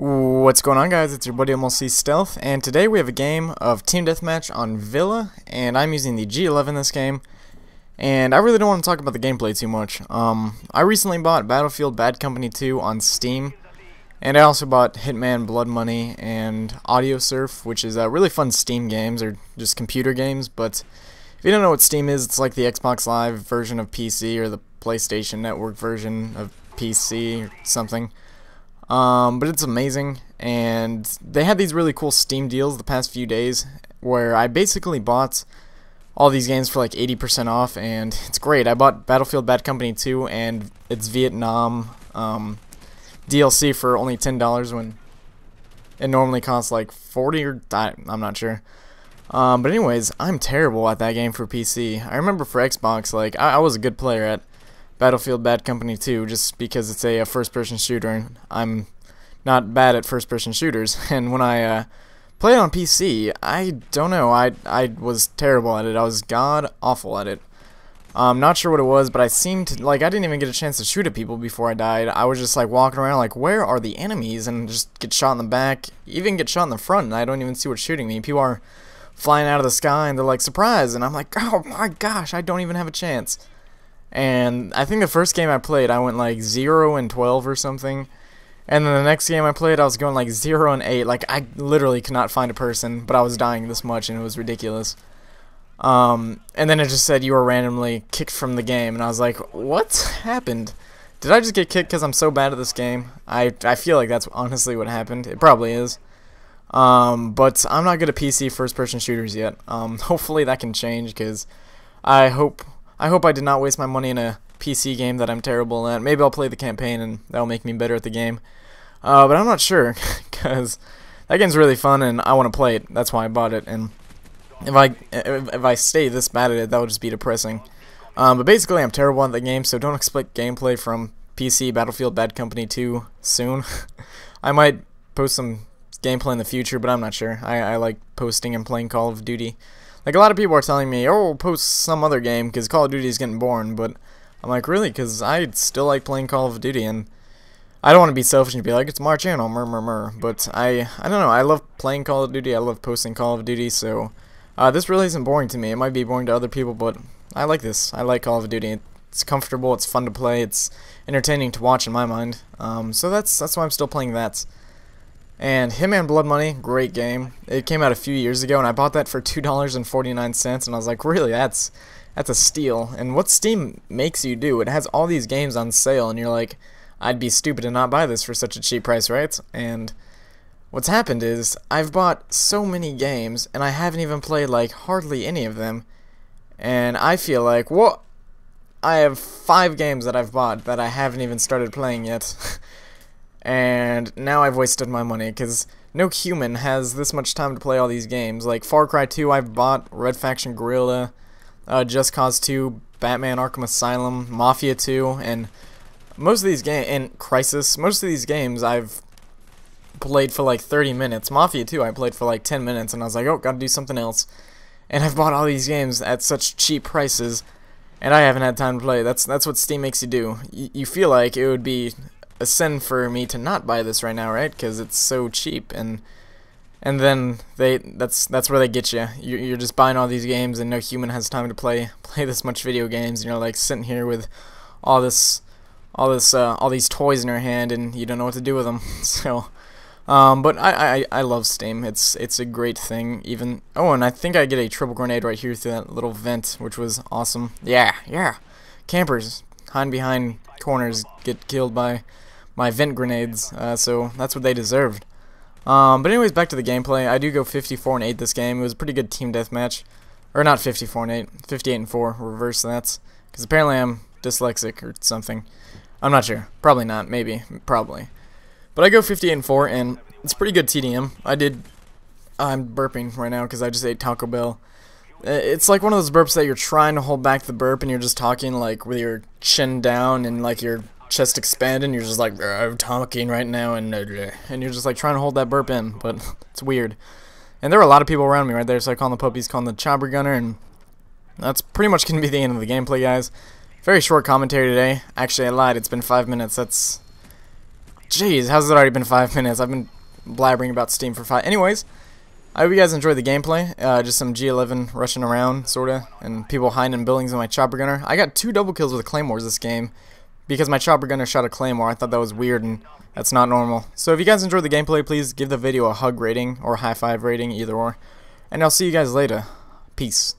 What's going on guys, it's your buddy MLC Stealth, and today we have a game of Team Deathmatch on Villa, and I'm using the G11 this game, and I really don't want to talk about the gameplay too much. Um, I recently bought Battlefield Bad Company 2 on Steam, and I also bought Hitman Blood Money and Audiosurf, which is uh, really fun Steam games, or just computer games, but if you don't know what Steam is, it's like the Xbox Live version of PC, or the PlayStation Network version of PC, or something. Um, but it's amazing, and they had these really cool Steam deals the past few days where I basically bought all these games for like 80% off, and it's great. I bought Battlefield Bad Company 2 and its Vietnam um, DLC for only $10 when it normally costs like 40 or I'm not sure. Um, but anyways, I'm terrible at that game for PC. I remember for Xbox, like I, I was a good player at Battlefield Bad Company 2 just because it's a, a first-person shooter and I'm not bad at first-person shooters. And when I uh, played on PC, I don't know, I I was terrible at it. I was god awful at it. I'm not sure what it was, but I seemed to, like I didn't even get a chance to shoot at people before I died. I was just like walking around like where are the enemies and just get shot in the back, even get shot in the front and I don't even see what's shooting me. People are flying out of the sky and they're like surprise and I'm like oh my gosh, I don't even have a chance. And I think the first game I played, I went like 0 and 12 or something. And then the next game I played, I was going like 0 and 8. Like, I literally could not find a person, but I was dying this much, and it was ridiculous. Um, and then it just said you were randomly kicked from the game, and I was like, what happened? Did I just get kicked because I'm so bad at this game? I, I feel like that's honestly what happened. It probably is. Um, but I'm not good at PC first-person shooters yet. Um, hopefully that can change, because I hope I hope I did not waste my money in a PC game that I'm terrible at. Maybe I'll play the campaign and that'll make me better at the game. Uh, but I'm not sure because that game's really fun and I want to play it. That's why I bought it. And if I if I stay this bad at it, that would just be depressing. Um, but basically, I'm terrible at the game, so don't expect gameplay from PC Battlefield Bad Company 2 soon. I might post some gameplay in the future, but I'm not sure. I, I like posting and playing Call of Duty. Like, a lot of people are telling me, oh, post some other game because Call of Duty is getting boring, but I'm like, really? Because I still like playing Call of Duty, and I don't want to be selfish and be like, it's my channel, mur mur. But I, I don't know, I love playing Call of Duty, I love posting Call of Duty, so uh, this really isn't boring to me. It might be boring to other people, but I like this. I like Call of Duty. It's comfortable, it's fun to play, it's entertaining to watch in my mind. Um, so that's that's why I'm still playing that. And Hitman Blood Money, great game. It came out a few years ago, and I bought that for two dollars and forty nine cents, and I was like, really, that's that's a steal. And what Steam makes you do, it has all these games on sale, and you're like, I'd be stupid to not buy this for such a cheap price, right? And what's happened is I've bought so many games, and I haven't even played like hardly any of them, and I feel like, what? I have five games that I've bought that I haven't even started playing yet. and now I've wasted my money because no human has this much time to play all these games. Like Far Cry 2, I've bought Red Faction Guerrilla, uh, Just Cause 2, Batman Arkham Asylum, Mafia 2, and most of these games, and Crysis, most of these games I've played for like 30 minutes. Mafia 2, I played for like 10 minutes, and I was like, oh, gotta do something else. And I've bought all these games at such cheap prices, and I haven't had time to play. That's that's what Steam makes you do. Y you feel like it would be a sin for me to not buy this right now, right? Because it's so cheap, and and then they that's that's where they get you. You're, just buying all these games, and no human has time to play play this much video games. And you're like sitting here with all this all this uh, all these toys in your hand, and you don't know what to do with them. so. Um, but I, I I love Steam. It's it's a great thing. Even oh, and I think I get a triple grenade right here through that little vent, which was awesome. Yeah, yeah. Campers hiding behind corners get killed by my vent grenades, uh, so that's what they deserved. Um, but anyways, back to the gameplay. I do go 54 and 8 this game. It was a pretty good team deathmatch. Or not 54 and 8, 58 and 4. Reverse that. Because apparently I'm dyslexic or something. I'm not sure. Probably not. Maybe. Probably. But I go 58 and 4, and it's pretty good TDM. I did... I'm burping right now because I just ate Taco Bell. It's like one of those burps that you're trying to hold back the burp and you're just talking like with your chin down and like your chest expanded and you're just like I'm talking right now and and you're just like trying to hold that burp in but it's weird and there were a lot of people around me right there so I called the puppies calling the chopper gunner and that's pretty much gonna be the end of the gameplay guys very short commentary today actually I lied it's been five minutes that's Jeez, how's it already been five minutes? I've been blabbering about Steam for five. Anyways, I hope you guys enjoyed the gameplay. Uh, just some G11 rushing around, sorta, and people hiding in buildings with my chopper gunner. I got two double kills with the claymores this game because my chopper gunner shot a claymore. I thought that was weird and that's not normal. So if you guys enjoyed the gameplay, please give the video a hug rating or high five rating, either or. And I'll see you guys later. Peace.